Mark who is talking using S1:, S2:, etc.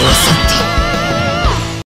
S1: 我三弟